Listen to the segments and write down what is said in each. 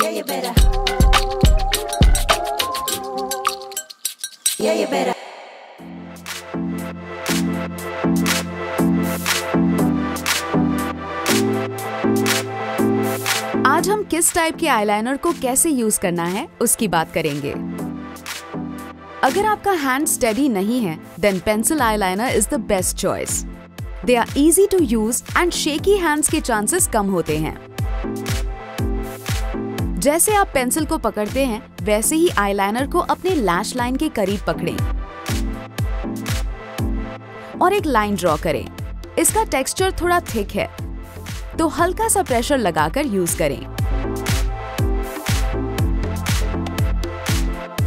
Yeah, you better. Yeah, you better. आज हम किस टाइप के आईलाइनर को कैसे यूज़ करना है उसकी बात करेंगे अगर आपका हैंड स्टेडी नहीं है then pencil eyeliner is the best choice they are easy to use and shaky hands के चांसेस कम होते हैं जैसे आप पेंसिल को पकड़ते हैं, वैसे ही आईलाइनर को अपने लैश लाइन के करीब पकड़ें। और एक लाइन ड्रॉ करें। इसका टेक्सचर थोड़ा थिक है तो हल्का सा प्रेशर लगाकर यूज़ करें।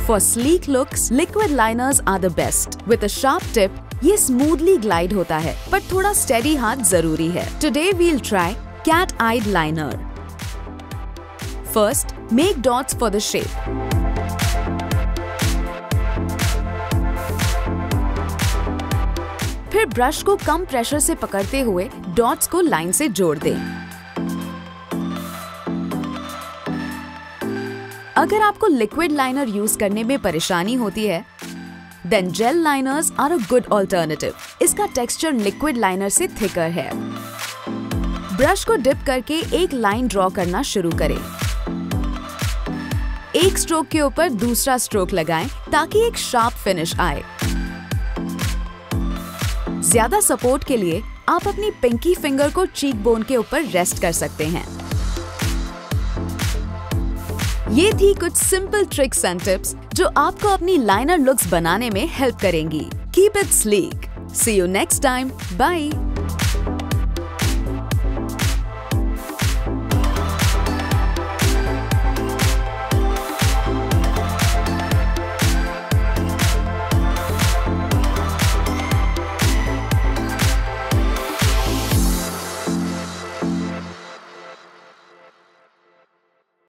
For sleek looks liquid liners are the best with a sharp tip ये स्मूथली ग्लाइड होता है पर थोड़ा स्टेडी हाथ ज़रूरी है। Today we'll try cat eyed liner first make dots for the shape फिर ब्रश को कम प्रेशर से पकड़ते हुए डॉट्स को लाइन से जोड़ दें। अगर आपको लिक्विड लाइनर यूज़ करने में परेशानी होती है then gel liners are a good alternative इसका टेक्सचर लिक्विड लाइनर से थिकर है। ब्रश को डिप करके एक लाइन ड्रॉ करना शुरू करें। एक स्ट्रोक के ऊपर दूसरा स्ट्रोक लगाएँ ताकि एक शार्प फिनिश आए। ज़्यादा सपोर्ट के लिए आप अपनी पिंकी फिंगर को चीक बोन के ऊपर रेस्ट कर सकते हैं। ये थी कुछ सिंपल ट्रिक्स एंड टिप्स जो आपको अपनी लाइनर लुक्स बनाने में हेल्प करेंगी। Keep it sleek see you next time bye